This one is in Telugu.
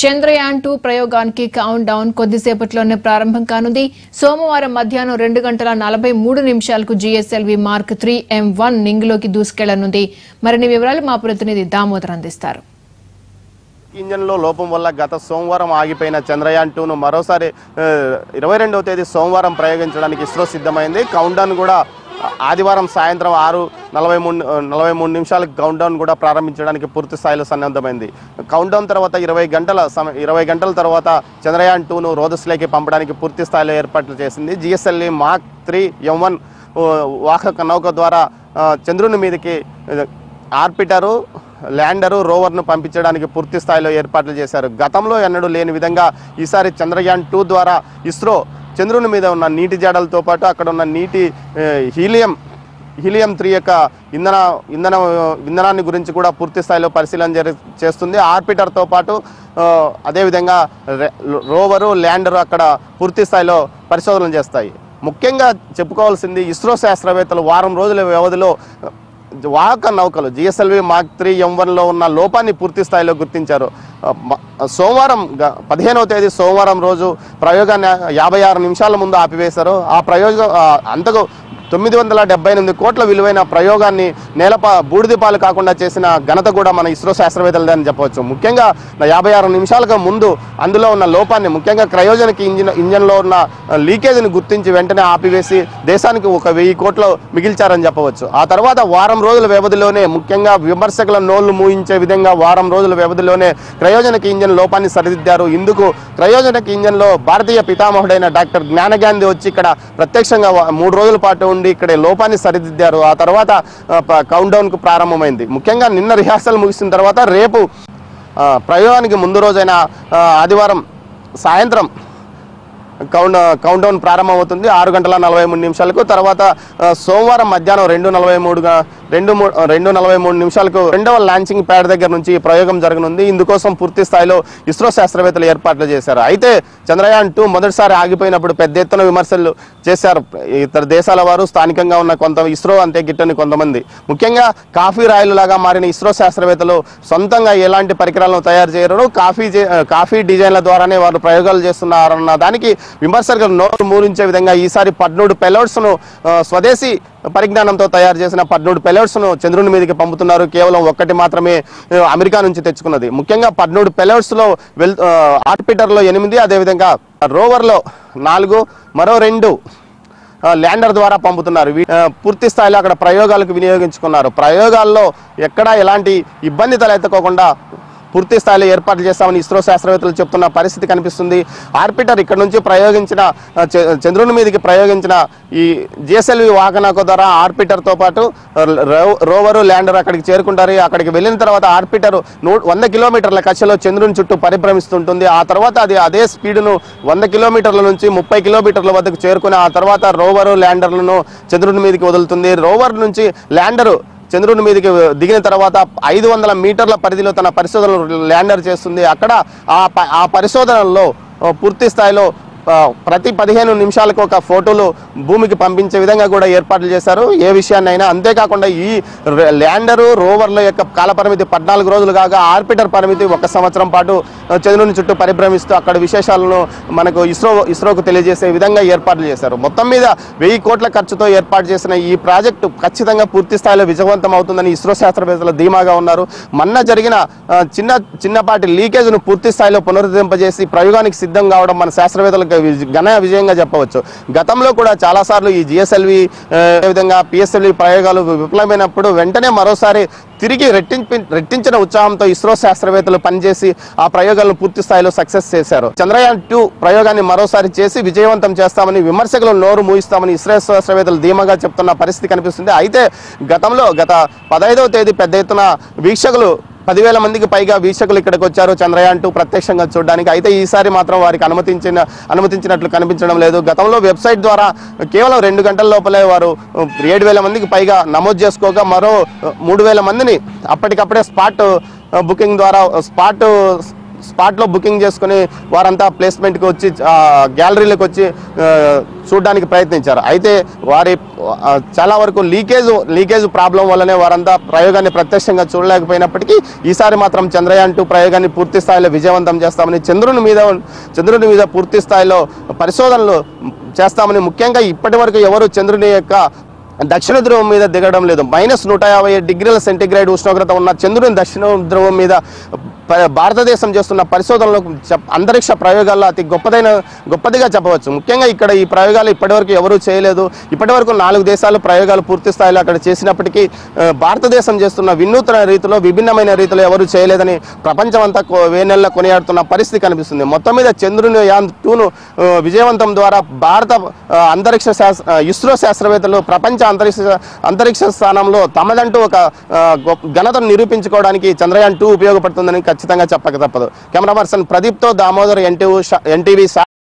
చంద్రయాన్ టూ ప్రయోగానికి కౌంట్ డౌన్ కొద్దిసేపట్లోనే ప్రారంభం కానుంది. సోమవారం మధ్యాహ్నం రెండు గంటల నలభై మూడు నిమిషాలకు GSLV mark three M one నింగిలోకి దూసుకెళ్ళనుంది. మరిన్ని వివరాలు మా ప్రతినిధి దామోదర్ అందిస్తారు. ఇంజన్లో లోపం వల్ల గత సోమవారం ఆగిపోయిన చంద్రయాన్ టూను మరోసారి ఇరవై రెండవ తేదీ సోమవారం ప్రయోగించడానికి ఇస్రో సిద్ధమైంది. కౌంట్ డౌన్ కూడా ఆదివారం సాయంత్రం ఆరు నలభై మూడు నలభై మూడు నిమిషాలకు కౌంట్డౌన్ కూడా ప్రారంభించడానికి పూర్తి స్థాయిలో సన్నద్ధమైంది. కౌంట్డౌన్ తర్వాత ఇరవై గంటల సమ ఇరవై గంటల తర్వాత చంద్రయాన్ టూను రోదస్లోకి పంపడానికి పూర్తి స్థాయిలో ఏర్పాట్లు చేసింది. GSLV mark three M one వాహక నౌక ద్వారా చంద్రుని మీదకి ఆర్పిటరు ల్యాండరు రోవర్ను పంపించడానికి పూర్తి స్థాయిలో ఏర్పాట్లు చేశారు. గతంలో ఎన్నడూ లేని విధంగా ఈసారి చంద్రయాన్ టూ ద్వారా ఇస్రో చంద్రుని మీద ఉన్న నీటి జాడలతో పాటు అక్కడ ఉన్న నీటి హీలియం హీలియం త్రీ యొక్క ఇంధన ఇంధన ఇంధనాన్ని గురించి కూడా పూర్తి స్థాయిలో పరిశీలన జరి చేస్తుంది. ఆర్పిటర్తో పాటు అదేవిధంగా రోవరు ల్యాండరు అక్కడ పూర్తి స్థాయిలో పరిశోధనలు చేస్తాయి. ముఖ్యంగా చెప్పుకోవాల్సింది ఇస్రో శాస్త్రవేత్తలు వారం రోజుల వ్యవధిలో వాహక నౌకలు జిఎస్ఎల్వి మాక్ త్రీ ఎం వన్లో ఉన్న లోపాన్ని పూర్తి స్థాయిలో గుర్తించారు. సోమవారం పదిహేనవ తేదీ సోమవారం రోజు ప్రయోగాన్ని యాభై ఆరు నిమిషాల ముందు ఆపివేశారు. ఆ ప్రయోగం అంతకు తొమ్మిది వందల డెబ్బై ఎనిమిది కోట్ల విలువైన ప్రయోగాన్ని నేలప బూడిదీపాలు కాకుండా చేసిన ఘనత కూడా మన ఇస్రో శాస్త్రవేత్తలదని చెప్పవచ్చు. ముఖ్యంగా యాభై ఆరు నిమిషాలకు ముందు అందులో ఉన్న లోపాన్ని ముఖ్యంగా క్రయోజనిక్ ఇంజిన్ ఇంజన్లో ఉన్న లీకేజ్ని లీకేజీని గుర్తించి వెంటనే ఆపివేసి దేశానికి ఒక వెయ్యి కోట్లు మిగిల్చారని చెప్పవచ్చు. ఆ తర్వాత వారం రోజుల వ్యవధిలోనే ముఖ్యంగా విమర్శకుల నోళ్ళు మూయించే విధంగా వారం రోజుల వ్యవధిలోనే క్రయోజనిక్ ఇంజన్ లోపాన్ని సరిదిద్దారు. ఇందుకు క్రయోజనిక్ ఇంజన్లో భారతీయ పితామహుడైన డాక్టర్ జ్ఞానగాంధీ వచ్చి ఇక్కడ ప్రత్యక్షంగా మూడు రోజుల పాటు ఉండి ఇక్కడ లోపాన్ని సరిదిద్దారు. ఆ తర్వాత కౌంట్ డౌన్కు ప్రారంభమైంది. ముఖ్యంగా నిన్న రిహార్సల్ ముగిసిన తర్వాత రేపు ప్రయోగానికి ముందు రోజైన ఆదివారం సాయంత్రం కౌంట్ కౌంట్ డౌన్ ప్రారంభమవుతుంది. ఆరు గంటల నలభై మూడు నిమిషాలకు. తర్వాత సోమవారం మధ్యాహ్నం రెండు నలభై మూడుగా రెండు రెండు నలభై మూడు నిమిషాలకు రెండవ లాంచింగ్ ప్యాడ్ దగ్గర నుంచి ప్రయోగం జరగనుంది. ఇందుకోసం పూర్తి స్థాయిలో ఇస్రో శాస్త్రవేత్తలు ఏర్పాట్లు చేశారు. అయితే చంద్రయాన్ టూ మొదటిసారి ఆగిపోయినప్పుడు పెద్ద ఎత్తున విమర్శలు చేశారు. ఇతర దేశాల వారు స్థానికంగా ఉన్న కొంత ఇస్రో అంతే గిట్టని కొంతమంది. ముఖ్యంగా కాఫీ రాయలు లాగా మారిన ఇస్రో శాస్త్రవేత్తలు సొంతంగా ఎలాంటి పరికరాలను తయారు చేయరు కాఫీ కాఫీ డిజైన్ల ద్వారానే వారు ప్రయోగాలు చేస్తున్నారన్న దానికి విమర్శకులు నోరు మూరించే విధంగా ఈసారి పద్నూడు పెలోట్స్ను స్వదేశీ పరిజ్ఞానంతో తయారు చేసిన పద్నూడు పెలోట్స్ను చంద్రుని మీదకి పంపుతున్నారు. కేవలం ఒక్కటి మాత్రమే అమెరికా నుంచి తెచ్చుకున్నది. ముఖ్యంగా పద్నూడు పెలోట్స్లో వెల్ ఆర్పిటర్లో ఎనిమిది అదేవిధంగా రోవర్లో నాలుగు మరో రెండు ల్యాండర్ ద్వారా పంపుతున్నారు. పూర్తి స్థాయిలో అక్కడ ప్రయోగాలకు వినియోగించుకున్నారు. ప్రయోగాల్లో ఎక్కడా ఎలాంటి ఇబ్బంది తలెత్తుకోకుండా పూర్తి స్థాయిలో ఏర్పాట్లు చేస్తామని ఇస్రో శాస్త్రవేత్తలు చెప్తున్న పరిస్థితి కనిపిస్తుంది. ఆర్పిటర్ ఇక్కడ నుంచి ప్రయోగించిన చంద్రుని మీదకి ప్రయోగించిన ఈ జిఎస్ఎల్వి వాహనకు ద్వారా ఆర్పిటర్తో పాటు రో- రోవరు ల్యాండర్ అక్కడికి చేరుకుంటారు. అక్కడికి వెళ్ళిన తర్వాత ఆర్పిటర్ నూ వంద కిలోమీటర్ల కక్షలో చంద్రుని చుట్టూ పరిభ్రమిస్తుంటుంది. ఆ తర్వాత అది అదే స్పీడ్ను వంద కిలోమీటర్ల నుంచి ముప్పై కిలోమీటర్ల వద్దకు చేరుకుని ఆ తర్వాత రోవరు ల్యాండర్లను చంద్రుని మీదకి వదులుతుంది. రోవర్ నుంచి ల్యాండరు చంద్రుని మీదకి దిగిన తర్వాత ఐదు వందల మీటర్ల పరిధిలో తన పరిశోధనలు ల్యాండర్ చేస్తుంది. అక్కడ ఆ ప- ఆ పరిశోధనల్లో పూర్తి స్థాయిలో ప్రతి పదిహేను నిమిషాలకు ఒక ఫోటోలు భూమికి పంపించే విధంగా కూడా ఏర్పాట్లు చేశారు. ఏ విషయాన్నైనా అంతేకాకుండా ఈ ల్యాండరు రోవర్ల యొక్క కాలపరిమితి పద్నాలుగు రోజులు కాగా ఆర్పిటర్ పరిమితి ఒక సంవత్సరం పాటు చంద్రుని చుట్టూ పరిభ్రమిస్తూ అక్కడ విశేషాలను మనకు ఇస్రో ఇస్రోకు తెలియజేసే విధంగా ఏర్పాట్లు చేశారు. మొత్తం మీద వెయ్యి కోట్ల ఖర్చుతో ఏర్పాటు చేసిన ఈ ప్రాజెక్టు ఖచ్చితంగా పూర్తి స్థాయిలో విజయవంతం అవుతుందని ఇస్రో శాస్త్రవేత్తలు ధీమాగా ఉన్నారు. మొన్న జరిగిన చిన్న చిన్నపాటి లీకేజ్ను పూర్తి స్థాయిలో పునరుద్ధరింపజేసి ప్రయోగానికి సిద్ధం కావడం మన శాస్త్రవేత్తలకు విజ- ఘన విజయంగా చెప్పవచ్చు. గతంలో కూడా చాలాసార్లు ఈ జిఎస్ఎల్వి విధంగా పిఎస్ఎల్వి ప్రయోగాలు విఫలమైనప్పుడు వెంటనే మరోసారి తిరిగి రెట్టింపి రెట్టించిన ఉత్సాహంతో ఇస్రో శాస్త్రవేత్తలు పనిచేసి ఆ ప్రయోగాలను పూర్తి స్థాయిలో సక్సెస్ చేశారు. చంద్రయాన్ టూ ప్రయోగాన్ని మరోసారి చేసి విజయవంతం చేస్తామని విమర్శకులు నోరు మూయిస్తామని ఇస్రో శాస్త్రవేత్తలు ధీమాగా చెప్తున్న పరిస్థితి కనిపిస్తుంది. అయితే గతంలో గత పదహైదవ తేదీ పెద్ద ఎత్తున వీక్షకులు పదివేల మందికి పైగా వీక్షకులు ఇక్కడికి వచ్చారు చంద్రయాన్ టూ ప్రత్యక్షంగా చూడడానికి. అయితే ఈసారి మాత్రం వారికి అనుమతించిన అనుమతించినట్లు కనిపించడం లేదు. గతంలో వెబ్సైట్ ద్వారా కేవలం రెండు గంటల లోపలే వారు ఏడు వేల మందికి పైగా నమోదు చేసుకోగా మరో మూడు వేల మందిని అప్పటికప్పుడే స్పాట్ బుకింగ్ ద్వారా స్పాట్ స్పాట్లో బుకింగ్ చేసుకుని వారంతా ప్లేస్మెంట్కి వచ్చి గ్యాలరీలకు వచ్చి చూడడానికి ప్రయత్నించారు. అయితే వారి చాలా వరకు లీకేజ్ లీకేజ్ ప్రాబ్లం వల్లనే వారంతా ప్రయోగాన్ని ప్రత్యక్షంగా చూడలేకపోయినప్పటికీ ఈసారి మాత్రం చంద్రయాన్ టూ ప్రయోగాన్ని పూర్తి స్థాయిలో విజయవంతం చేస్తామని చంద్రుని మీద చంద్రుని మీద పూర్తి స్థాయిలో పరిశోధనలు చేస్తామని ముఖ్యంగా ఇప్పటి వరకు ఎవరు చంద్రుని యొక్క దక్షిణ ధ్రువం మీద దిగడం లేదు. మైనస్ నూట యాభై డిగ్రీల సెంటీగ్రేడ్ ఉష్ణోగ్రత ఉన్న చంద్రుని దక్షిణ ధ్రువం మీద భారతదేశం చేస్తున్న పరిశోధనలు అంతరిక్ష ప్రయోగాల్లో అతి గొప్పదైన గొప్పదిగా చెప్పవచ్చు. ముఖ్యంగా ఇక్కడ ఈ ప్రయోగాలు ఇప్పటివరకు ఎవరూ చేయలేదు. ఇప్పటివరకు నాలుగు దేశాలు ప్రయోగాలు పూర్తి స్థాయిలో అక్కడ చేసినప్పటికీ భారతదేశం చేస్తున్న వినూత్న రీతిలో విభిన్నమైన రీతిలో ఎవరు చేయలేదని ప్రపంచం అంతా కొనియాడుతున్న పరిస్థితి కనిపిస్తుంది. మొత్తం మీద చంద్రుని యాన్ టూను విజయవంతం ద్వారా భారత అంతరిక్ష శాస్త్ర ఇస్రో శాస్త్రవేత్తలు ప్రపంచ అంతరిక్ష అంతరిక్ష స్థానంలో తమదంటూ ఒక గొప్ప- ఘనతను నిరూపించుకోవడానికి చంద్రయాన్ టూ ఉపయోగపడుతుందని ఖచ్చితంగా చెప్పక తప్పదు. కెమెరా పర్సన్ ప్రదీప్తో దామోదర్ ఎన్టీవీ ఎన్టీవీ